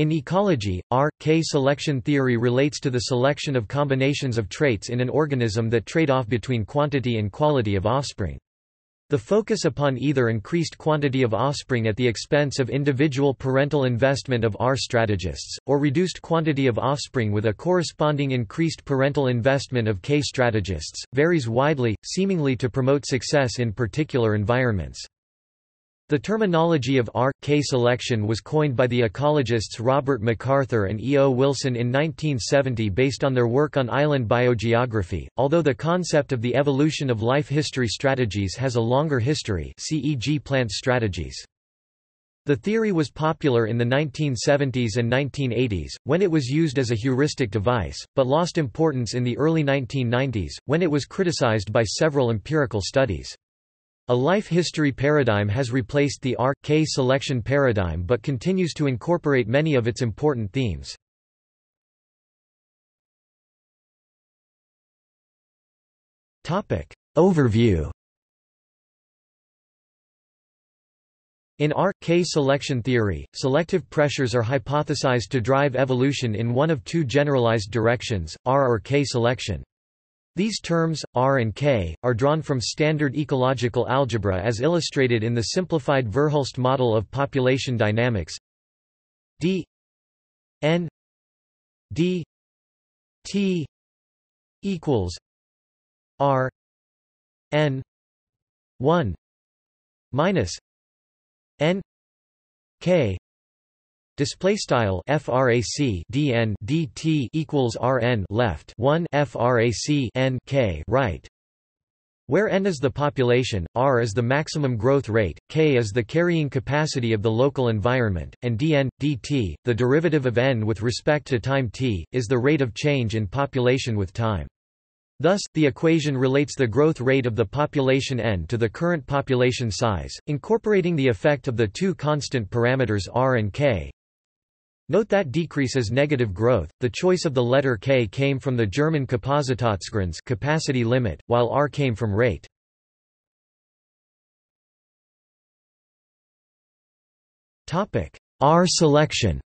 In ecology, R-K selection theory relates to the selection of combinations of traits in an organism that trade off between quantity and quality of offspring. The focus upon either increased quantity of offspring at the expense of individual parental investment of R strategists, or reduced quantity of offspring with a corresponding increased parental investment of K strategists, varies widely, seemingly to promote success in particular environments. The terminology of R-K selection was coined by the ecologists Robert MacArthur and E. O. Wilson in 1970 based on their work on island biogeography, although the concept of the evolution of life history strategies has a longer history CEG plant strategies. The theory was popular in the 1970s and 1980s, when it was used as a heuristic device, but lost importance in the early 1990s, when it was criticized by several empirical studies. A life history paradigm has replaced the R-K selection paradigm but continues to incorporate many of its important themes. Overview In R-K selection theory, selective pressures are hypothesized to drive evolution in one of two generalized directions, R or K selection. These terms, R and K, are drawn from standard ecological algebra as illustrated in the simplified Verhulst model of population dynamics. D n d t equals r n 1 minus n k Display style frac dn dt equals rn left 1 frac n k right where n is the population, r is the maximum growth rate, k is the carrying capacity of the local environment, and dn, dt, the derivative of n with respect to time t, is the rate of change in population with time. Thus, the equation relates the growth rate of the population n to the current population size, incorporating the effect of the two constant parameters r and k, Note that decrease is negative growth. The choice of the letter K came from the German Kapazitätsgrenze capacity limit, while R came from rate. Topic: R selection.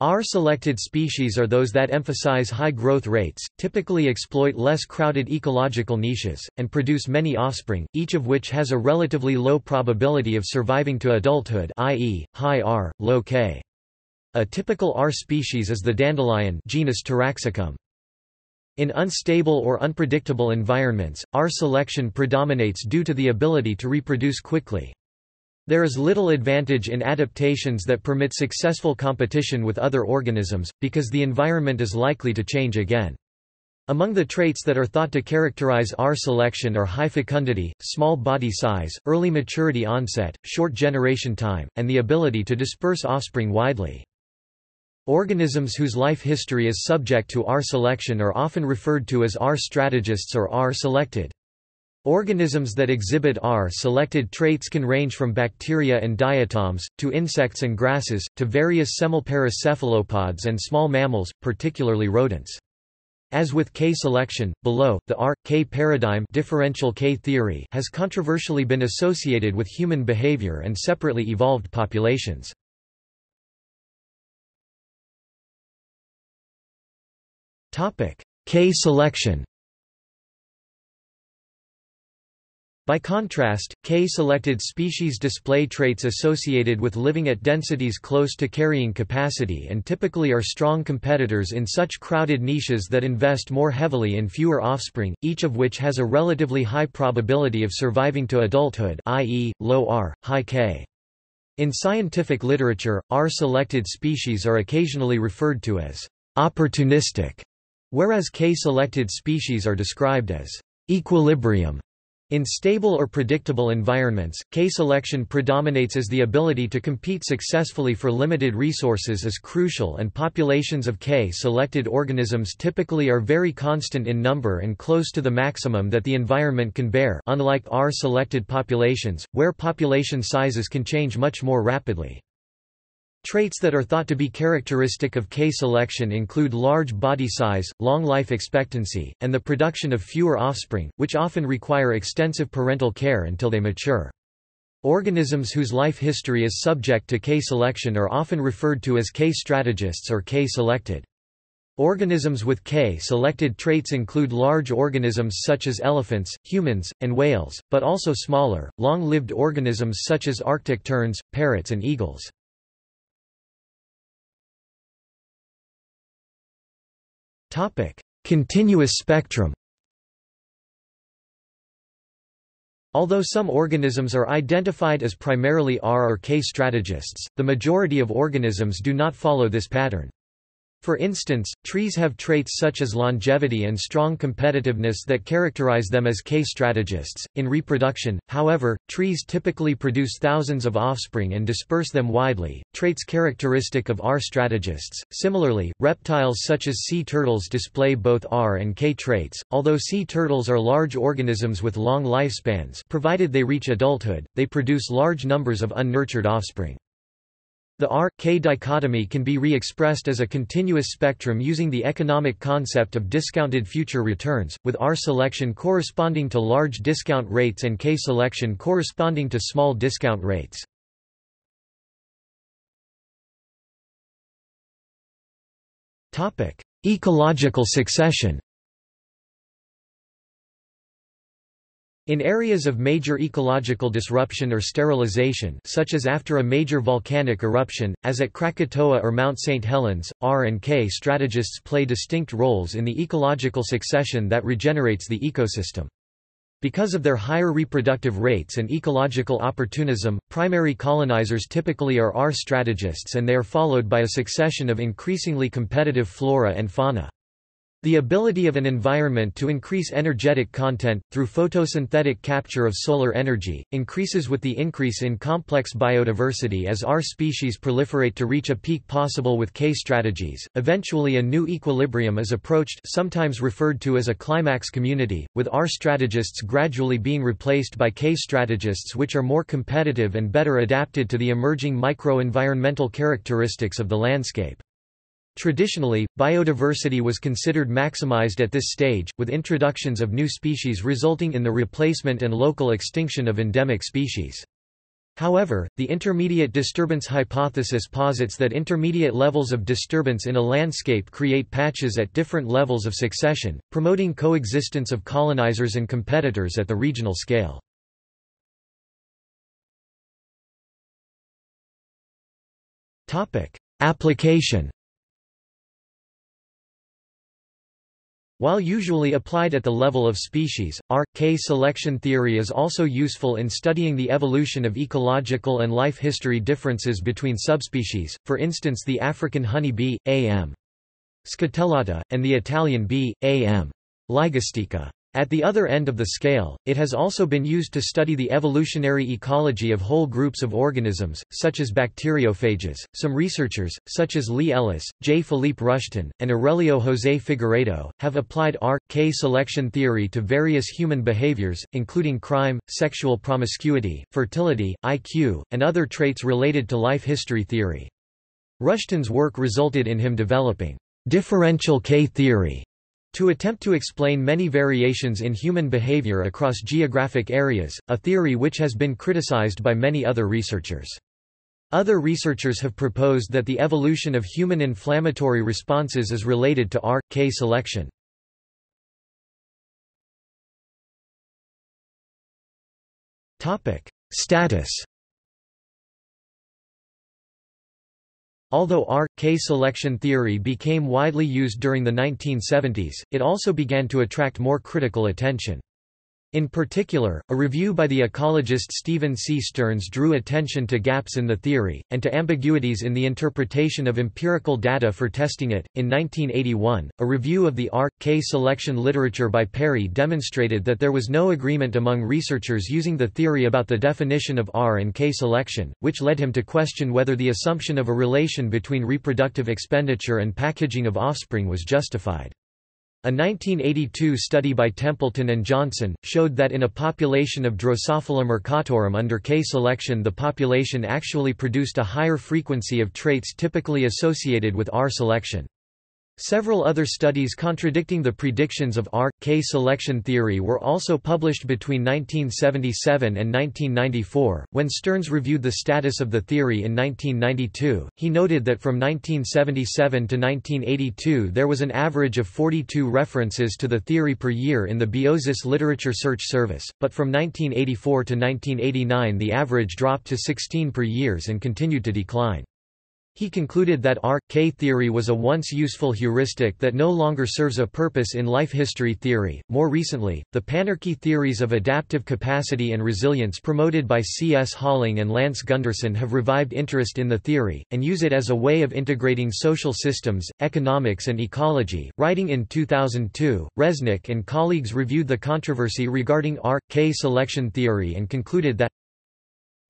R-selected species are those that emphasize high growth rates, typically exploit less crowded ecological niches, and produce many offspring, each of which has a relatively low probability of surviving to adulthood i.e., high R, low K. A typical R species is the dandelion genus Taraxacum. In unstable or unpredictable environments, R selection predominates due to the ability to reproduce quickly. There is little advantage in adaptations that permit successful competition with other organisms, because the environment is likely to change again. Among the traits that are thought to characterize R selection are high fecundity, small body size, early maturity onset, short generation time, and the ability to disperse offspring widely. Organisms whose life history is subject to R selection are often referred to as R strategists or R selected. Organisms that exhibit R-selected traits can range from bacteria and diatoms, to insects and grasses, to various semelparous cephalopods and small mammals, particularly rodents. As with K selection, below, the R-K paradigm differential K theory has controversially been associated with human behavior and separately evolved populations. K selection By contrast, K-selected species display traits associated with living at densities close to carrying capacity and typically are strong competitors in such crowded niches that invest more heavily in fewer offspring, each of which has a relatively high probability of surviving to adulthood i.e., low R, high K. In scientific literature, R-selected species are occasionally referred to as opportunistic, whereas K-selected species are described as equilibrium. In stable or predictable environments, K-selection predominates as the ability to compete successfully for limited resources is crucial and populations of K-selected organisms typically are very constant in number and close to the maximum that the environment can bear unlike R-selected populations, where population sizes can change much more rapidly. Traits that are thought to be characteristic of K selection include large body size, long life expectancy, and the production of fewer offspring, which often require extensive parental care until they mature. Organisms whose life history is subject to K-selection are often referred to as K-strategists or K-selected. Organisms with K-selected traits include large organisms such as elephants, humans, and whales, but also smaller, long-lived organisms such as Arctic terns, parrots and eagles. Continuous spectrum Although some organisms are identified as primarily R or K strategists, the majority of organisms do not follow this pattern. For instance, trees have traits such as longevity and strong competitiveness that characterize them as K-strategists. In reproduction, however, trees typically produce thousands of offspring and disperse them widely, traits characteristic of R-strategists. Similarly, reptiles such as sea turtles display both R and K traits. Although sea turtles are large organisms with long lifespans, provided they reach adulthood, they produce large numbers of unnurtured offspring. The R-K dichotomy can be re-expressed as a continuous spectrum using the economic concept of discounted future returns, with R selection corresponding to large discount rates and K selection corresponding to small discount rates. Ecological succession In areas of major ecological disruption or sterilization such as after a major volcanic eruption, as at Krakatoa or Mount St. Helens, R and K strategists play distinct roles in the ecological succession that regenerates the ecosystem. Because of their higher reproductive rates and ecological opportunism, primary colonizers typically are R strategists and they are followed by a succession of increasingly competitive flora and fauna. The ability of an environment to increase energetic content, through photosynthetic capture of solar energy, increases with the increase in complex biodiversity as R species proliferate to reach a peak possible with K strategies. Eventually a new equilibrium is approached sometimes referred to as a climax community, with R strategists gradually being replaced by K strategists which are more competitive and better adapted to the emerging microenvironmental characteristics of the landscape. Traditionally, biodiversity was considered maximized at this stage, with introductions of new species resulting in the replacement and local extinction of endemic species. However, the intermediate disturbance hypothesis posits that intermediate levels of disturbance in a landscape create patches at different levels of succession, promoting coexistence of colonizers and competitors at the regional scale. Application While usually applied at the level of species, R.K. selection theory is also useful in studying the evolution of ecological and life history differences between subspecies, for instance the African honey bee, A.M. scutellata, and the Italian bee, A.M. ligustica. At the other end of the scale, it has also been used to study the evolutionary ecology of whole groups of organisms, such as bacteriophages. Some researchers, such as Lee Ellis, J. Philippe Rushton, and Aurelio José Figueredo, have applied R.K. selection theory to various human behaviors, including crime, sexual promiscuity, fertility, IQ, and other traits related to life history theory. Rushton's work resulted in him developing differential K theory to attempt to explain many variations in human behavior across geographic areas, a theory which has been criticized by many other researchers. Other researchers have proposed that the evolution of human inflammatory responses is related to R.K. selection. Status Although R.K. selection theory became widely used during the 1970s, it also began to attract more critical attention. In particular, a review by the ecologist Stephen C. Stearns drew attention to gaps in the theory, and to ambiguities in the interpretation of empirical data for testing it. In 1981, a review of the R.K. selection literature by Parry demonstrated that there was no agreement among researchers using the theory about the definition of R and K selection, which led him to question whether the assumption of a relation between reproductive expenditure and packaging of offspring was justified. A 1982 study by Templeton and Johnson, showed that in a population of Drosophila mercatorum under K selection the population actually produced a higher frequency of traits typically associated with R selection. Several other studies contradicting the predictions of R.K. selection theory were also published between 1977 and 1994. When Stearns reviewed the status of the theory in 1992, he noted that from 1977 to 1982 there was an average of 42 references to the theory per year in the Biosis Literature Search Service, but from 1984 to 1989 the average dropped to 16 per years and continued to decline. He concluded that R.K. theory was a once useful heuristic that no longer serves a purpose in life history theory. More recently, the panarchy theories of adaptive capacity and resilience promoted by C. S. Holling and Lance Gunderson have revived interest in the theory, and use it as a way of integrating social systems, economics, and ecology. Writing in 2002, Reznick and colleagues reviewed the controversy regarding R.K. selection theory and concluded that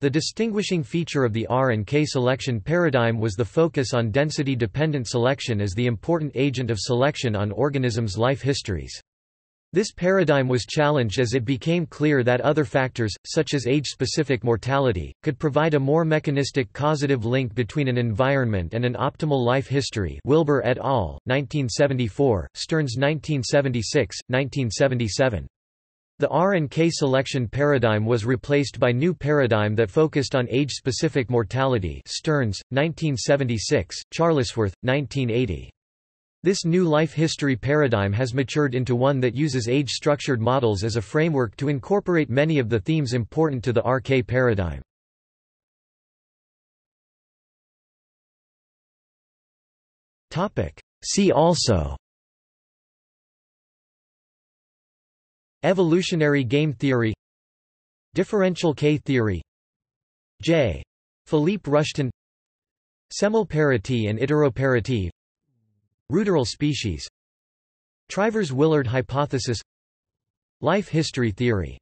the distinguishing feature of the R and K selection paradigm was the focus on density-dependent selection as the important agent of selection on organisms' life histories. This paradigm was challenged as it became clear that other factors, such as age-specific mortality, could provide a more mechanistic causative link between an environment and an optimal life history Wilbur et al., 1974, Stearns 1976, 1977. The R and K selection paradigm was replaced by new paradigm that focused on age-specific mortality Stearns, 1976, Charlesworth, 1980. This new life history paradigm has matured into one that uses age-structured models as a framework to incorporate many of the themes important to the RK paradigm. See also Evolutionary game theory Differential K-theory J. Philippe Rushton Semel-parity and iteroparity Ruderal species Trivers-Willard hypothesis Life history theory